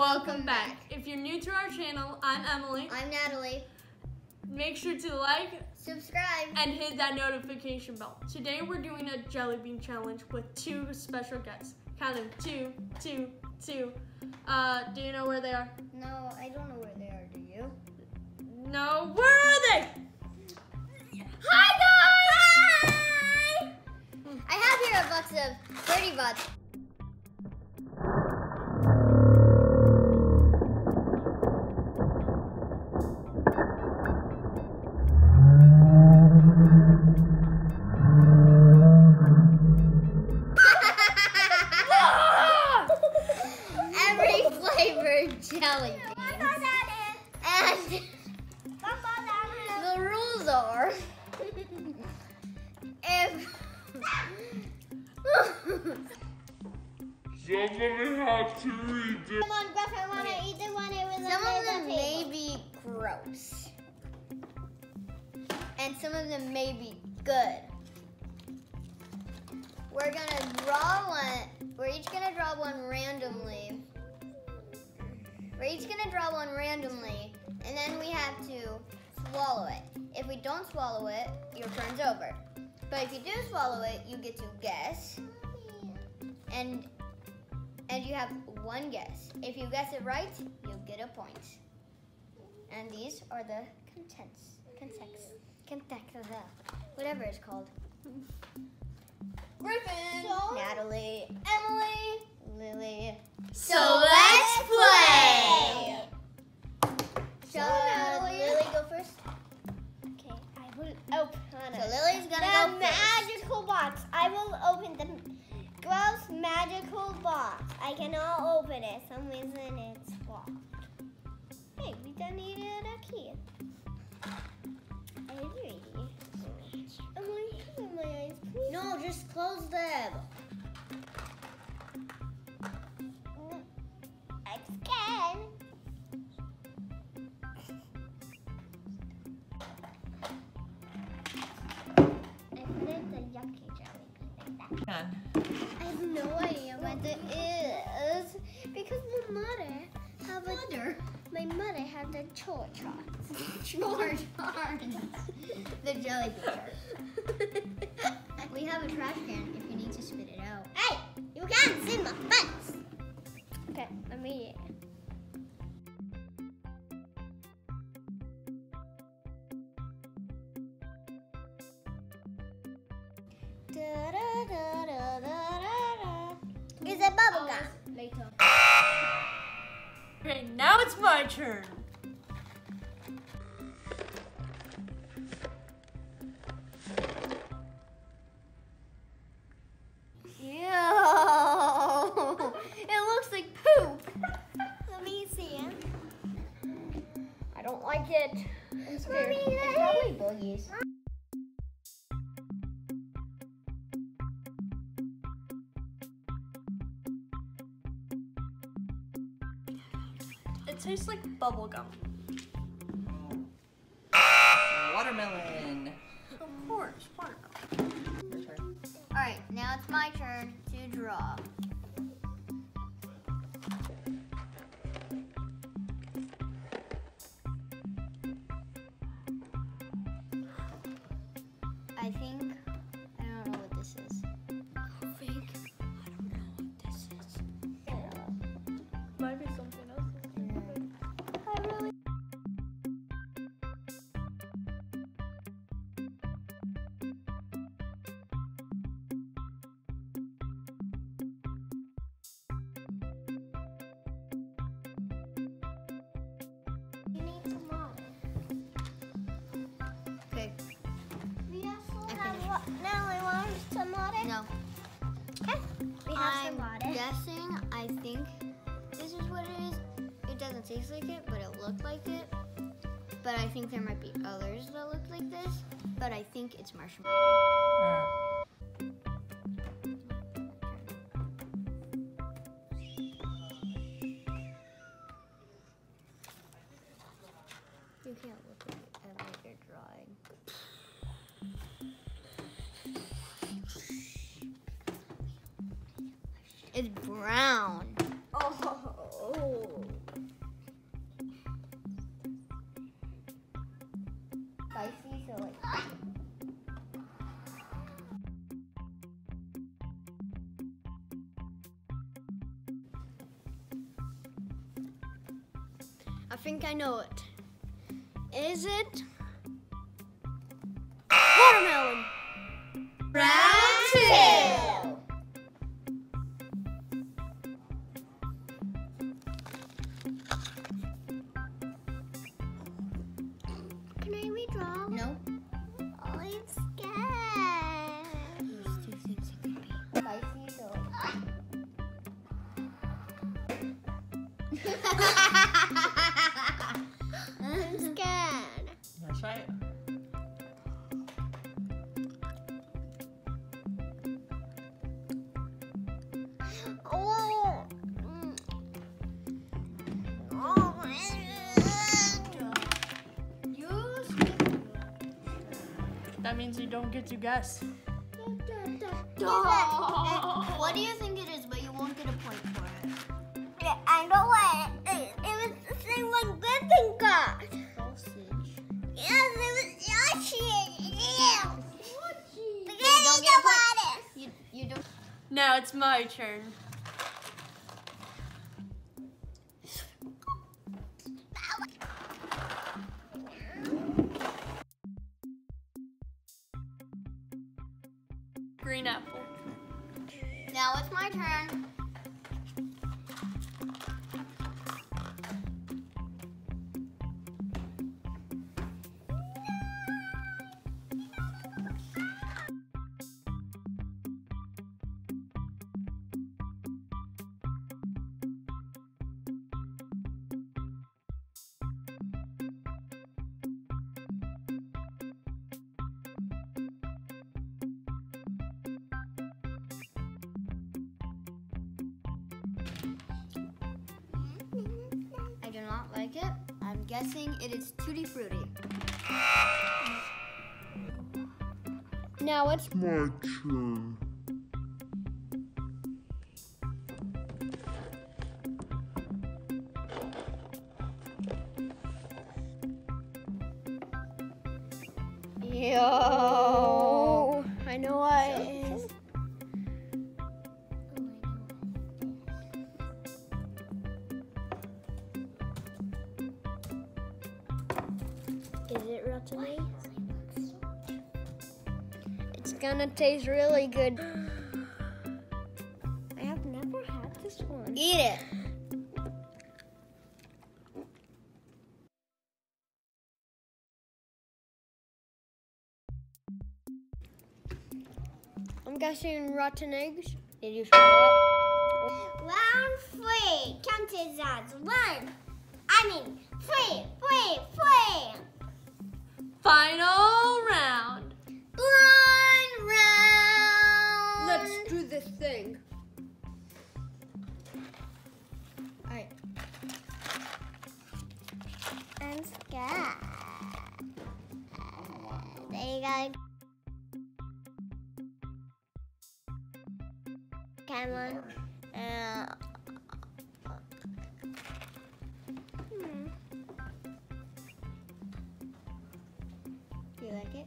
Welcome back. If you're new to our channel, I'm Emily. I'm Natalie. Make sure to like Subscribe. and hit that notification bell. Today we're doing a jelly bean challenge with two special guests. Count them. Two, two, two. Uh, do you know where they are? No, I don't know where they are. Do you? No. Where are they? Hi guys! Hi! I have here a box of 30 bucks. And the rules are if Somebody have to read it. Come on, I want to eat the one some of them table. may be gross. And some of them may be good. We're gonna draw one. We're each gonna draw one randomly. We're each gonna draw one randomly, and then we have to swallow it. If we don't swallow it, your turn's over. But if you do swallow it, you get to guess, and and you have one guess. If you guess it right, you get a point. And these are the contents, contents, contents, of the, whatever it's called. Griffin, So- Natalie, Emily, Lily. So eyes. No, just close them. I'm scared. I put it the yucky jelly bean like that. I have no idea what it is because my mother have a Mother? My mother had the chore charts. Chore charts. the jelly. We have a trash can if you need to spit it out. Hey, you can't see my face. Okay, let me. Is it bubble gum? Oh, Later. Okay, now it's my turn. It tastes like bubble gum. Uh, watermelon. Of course, watermelon. All right, now it's my turn to draw. I think I don't know what this is. I think I don't know what this is. Might be something Okay, We have Now I want some water. no. Okay. We have I'm some water. guessing. I think this is what it is. It doesn't taste like it, but it looked like it. But I think there might be others that look like this. But I think it's marshmallow. You can't is brown. Oh. Spicy, so like. I think I know it. Is it That means you don't get to guess. What do you think it is, but you won't get a point for it? I know what it is. It was the same one Griffin got. Sausage. Yes, it was Yoshi. Yeah. The You don't get a point. got. You, you don't. Now it's my turn. Green apple. Now it's my turn. Guessing it is Tutti Frutti. Now it's My turn. Yo. I know what gonna taste really good. I have never had this one. Eat it. I'm guessing rotten eggs. Did you swallow it? Round three counted as one. I mean, three, three, three. Final Go. Come on. Uh, hmm. Do you like it?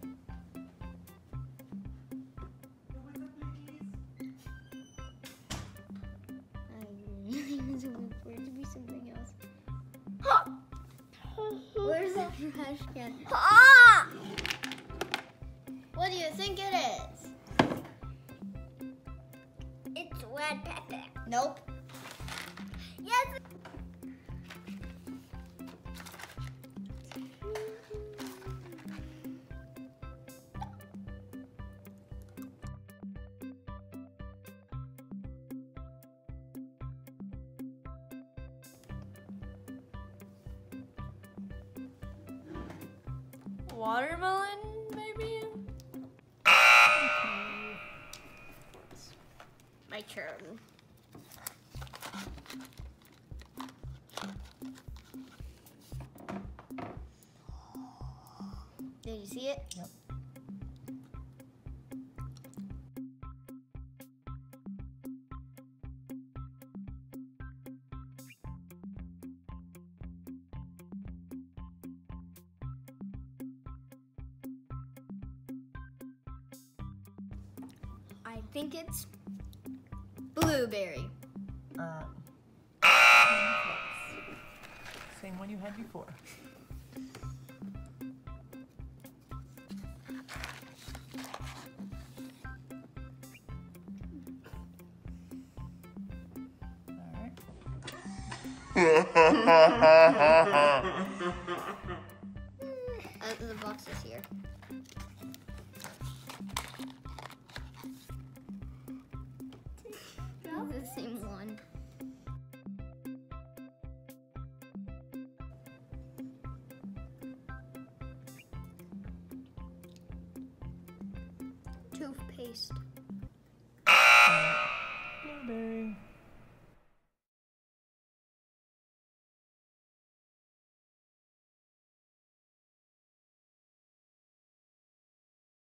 I really was hoping for it to be something else. Where's the trash can? Ah! What do you think it is? It's red pepper. Nope. Yes. Watermelon, My turn. Did you see it? Yep. I think it's blueberry. Uh, same one you had before. All right. Toothpaste. Blueberry.